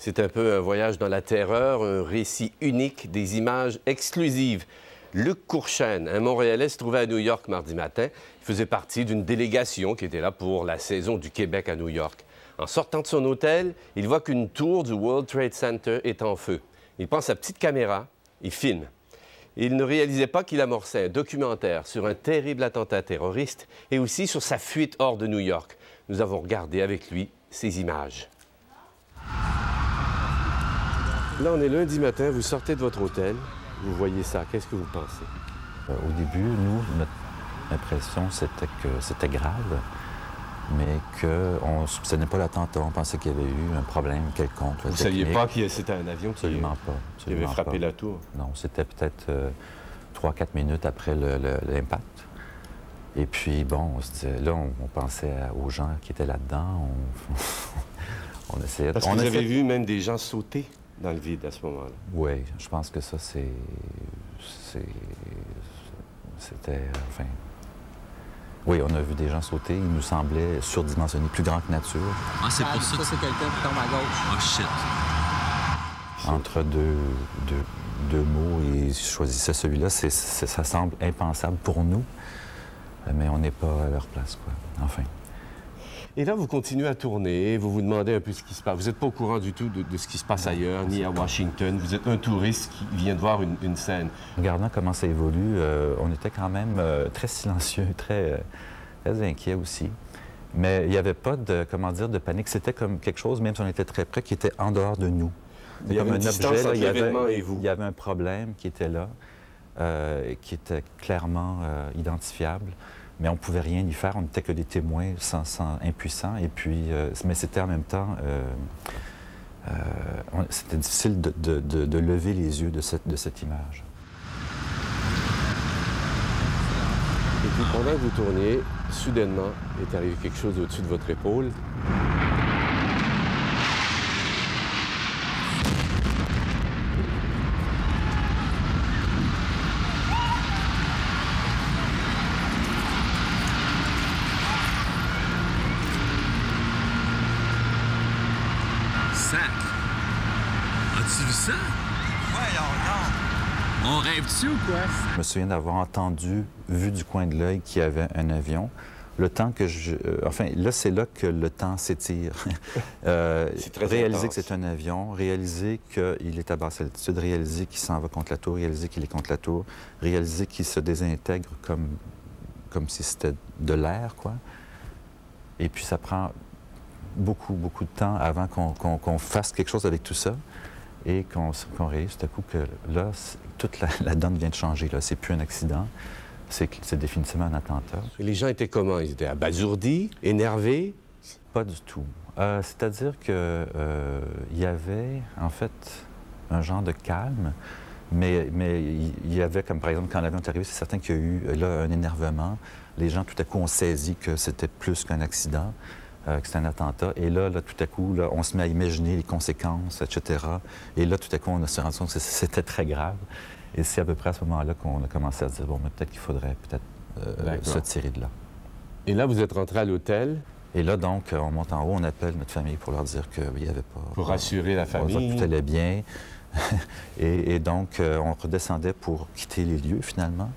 C'est un peu un voyage dans la terreur, un récit unique, des images exclusives. Luc Courchaine, un Montréalais, se trouvait à New York mardi matin. Il faisait partie d'une délégation qui était là pour la saison du Québec à New York. En sortant de son hôtel, il voit qu'une tour du World Trade Center est en feu. Il prend sa petite caméra, il filme. Il ne réalisait pas qu'il amorçait un documentaire sur un terrible attentat terroriste et aussi sur sa fuite hors de New York. Nous avons regardé avec lui ces images. Là, on est lundi matin, vous sortez de votre hôtel, vous voyez ça, qu'est-ce que vous pensez? Euh, au début, nous, notre impression, c'était que c'était grave, mais qu'on ne soupçonnait pas l'attentat. On pensait qu'il y avait eu un problème quelconque. Vous ne saviez pas que c'était un avion qui, Absolument pas. qui absolument avait frappé pas. la tour? Non, c'était peut-être euh, trois, quatre minutes après l'impact. Et puis, bon, on se disait, là, on, on pensait à- aux gens qui étaient là-dedans. On, on essayait de... Parce que on vous essayait- avez vu même des gens sauter dans le vide à ce moment-là. Oui, je pense que ça, c'est. c'est- C'était. Enfin. Oui, on a vu des gens sauter. Ils nous semblaient surdimensionnés, plus grands que nature, Ah, c'est pour ça que Ça, c'est quelqu'un qui tombe à gauche. Oh shit. entre deux, deux, deux mots. Et je choisissais celui-là. Ça semble impensable pour nous, mais on n'est pas à leur place, quoi. Enfin. Et là, vous continuez à tourner, vous vous demandez un peu ce qui se passe. Vous n'êtes pas au courant du tout de, de ce qui se passe ailleurs, ni à Washington. Vous êtes un touriste qui vient de voir une, une scène. Regardant comment ça évolue, euh, on était quand même euh, très silencieux, très, euh, très inquiet aussi. Mais il n'y avait pas de, comment dire, de panique. C'était comme quelque chose, même si on était très près, qui était en dehors de nous. Il y avait comme une un objet, là, il y avait- l'événement et vous. Il y avait un problème qui était là, qui était clairement identifiable. Mais on ne pouvait rien y faire, on n'était que des témoins sans, impuissants. Et puis, euh, mais c'était en même temps, euh, euh, c'était difficile de lever les yeux de cette, de cette image. Et puis pendant que vous tourniez, soudainement, est arrivé quelque chose au-dessus de votre épaule. As-tu vu ça? On rêve-tu ou quoi? Je me souviens d'avoir entendu, vu du coin de l'œil, qu'il y avait un avion. Le temps que je... euh, enfin, là, c'est là que le temps s'étire. Euh, C'est très réaliser intense. que c'est un avion, réaliser qu'il est à basse altitude, réaliser qu'il s'en va contre la tour, réaliser qu'il est contre la tour, réaliser qu'il se désintègre comme, comme si c'était de l'air, quoi. Et puis, ça prend beaucoup, beaucoup de temps avant qu'on fasse quelque chose avec tout ça et qu'on réalise tout à coup que là, toute la, la donne vient de changer. Là, c'est plus un accident, c'est définitivement un attentat. Et les gens étaient comment? Ils étaient abasourdis, énervés? Pas du tout. Euh, C'est-à-dire que euh, y avait en fait un genre de calme, mais mais il y avait comme par exemple quand l'avion est arrivé, c'est certain qu'il y a eu là un énervement. Les gens tout à coup ont saisi que c'était plus qu'un accident. Euh, que c'était un attentat. Et là, là, tout à coup, là, on se met à imaginer les conséquences, etc. Et là, tout à coup, on s'est rendu compte que c'était très grave. Et c'est à peu près à ce moment-là qu'on a commencé à se dire, bon, mais peut-être qu'il faudrait peut-être euh, se tirer de là. Et là, vous êtes rentré à l'hôtel Et là, donc, euh, on monte en haut, on appelle notre famille pour leur dire qu'il n'y avait pas... pour rassurer la famille. tout allait bien. et, et donc, on redescendait pour quitter les lieux, finalement.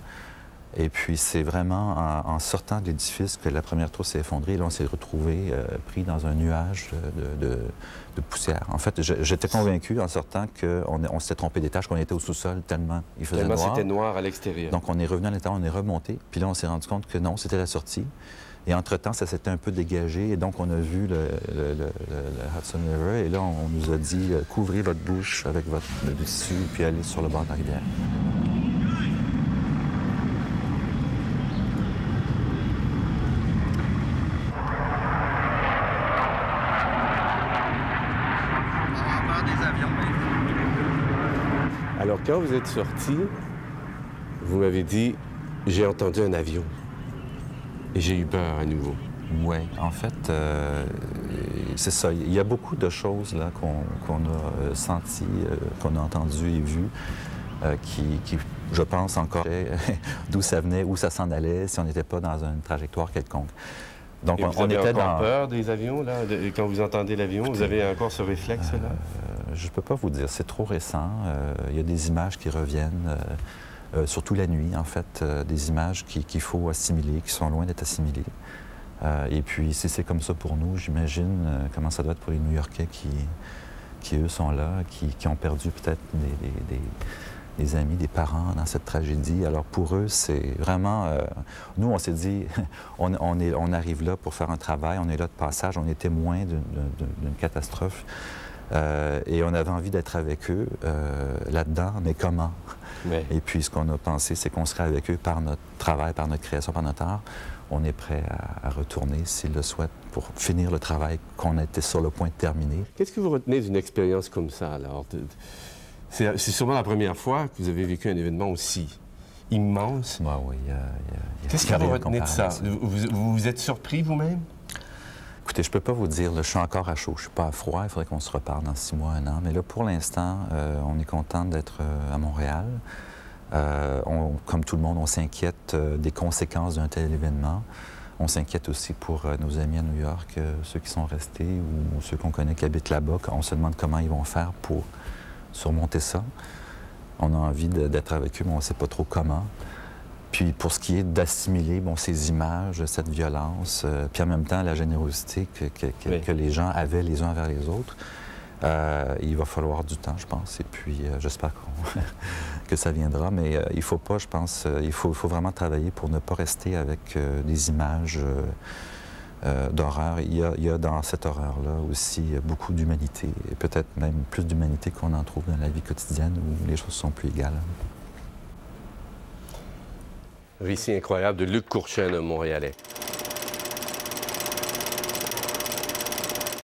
Et puis, c'est vraiment en, en sortant de l'édifice que la première tour s'est effondrée. Et là, on s'est retrouvé euh, pris dans un nuage de, de- de poussière. En fait, j'étais convaincu en sortant qu'on on s'était trompé d'étage, qu'on était au sous-sol tellement il faisait Tellement noir. c'était noir à l'extérieur. Donc, on est revenu à l'intérieur, on est remonté. Puis là, on s'est rendu compte que non, c'était la sortie. Et entre-temps, ça s'était un peu dégagé. Et donc, on a vu le, le- le- le- Hudson River. Et là, on nous a dit euh, couvrez votre bouche avec votre tissu, puis allez sur le bord de la rivière. Quand vous êtes sorti, vous m'avez dit j'ai entendu un avion. Et j'ai eu peur à nouveau. Oui, en fait, euh, c'est ça. Il y a beaucoup de choses là qu'on a euh, senties, euh, qu'on a entendues et vues, euh, qui, qui, je pense encore, d'où ça venait, où ça s'en allait, si on n'était pas dans une trajectoire quelconque. Donc, Et on, vous on avez était encore dans. peur des avions, là? de- quand vous entendez l'avion, vous avez encore ce réflexe-là? Euh, je ne peux pas vous dire, c'est trop récent. Euh, il y a des images qui reviennent, euh, euh, surtout la nuit, en fait, des images qu'il faut assimiler, qui sont loin d'être assimilées. et puis, si c'est comme ça pour nous, j'imagine comment ça doit être pour les New-Yorkais qui, qui, eux, sont là, qui, ont perdu peut-être des, amis, des parents dans cette tragédie. Alors, pour eux, c'est vraiment... nous, on s'est dit, on, est, on arrive là pour faire un travail, on est là de passage, on est témoin d'une catastrophe. Euh, et on avait envie d'être avec eux euh, là-dedans, mais comment? Et puis, ce qu'on a pensé, c'est qu'on serait avec eux par notre travail, par notre création, par notre art. On est prêt à, retourner, s'ils le souhaitent, pour finir le travail qu'on était sur le point de terminer. Qu'est-ce que vous retenez d'une expérience comme ça, alors? C'est sûrement la première fois que vous avez vécu un événement aussi immense. Bah oui, Qu'est-ce que vous retenez de ça? vous, vous êtes surpris vous-même? Écoutez, je ne peux pas vous dire, je suis encore à chaud, je ne suis pas à froid, il faudrait qu'on se reparle dans six mois, un an. Mais là, pour l'instant, euh, on est content d'être euh, à Montréal. Euh, comme tout le monde, on s'inquiète des conséquences d'un tel événement. On s'inquiète aussi pour nos amis à New York, ceux qui sont restés ou ceux qu'on connaît qui habitent là-bas. On se demande comment ils vont faire pour surmonter ça. On a envie d'être avec eux, mais on ne sait pas trop comment. Puis pour ce qui est d'assimiler bon, ces images, cette violence, euh, puis en même temps la générosité que, les gens avaient les uns envers les autres, euh, il va falloir du temps, je pense. Et puis euh, j'espère que ça viendra. Mais il faut pas, je pense, il faut, faut, vraiment travailler pour ne pas rester avec des images d'horreur. Il, il, y a dans cette horreur-là aussi beaucoup d'humanité, et peut-être même plus d'humanité qu'on en trouve dans la vie quotidienne où les choses sont plus égales. Récit incroyable de Luc Courchaine, montréalais.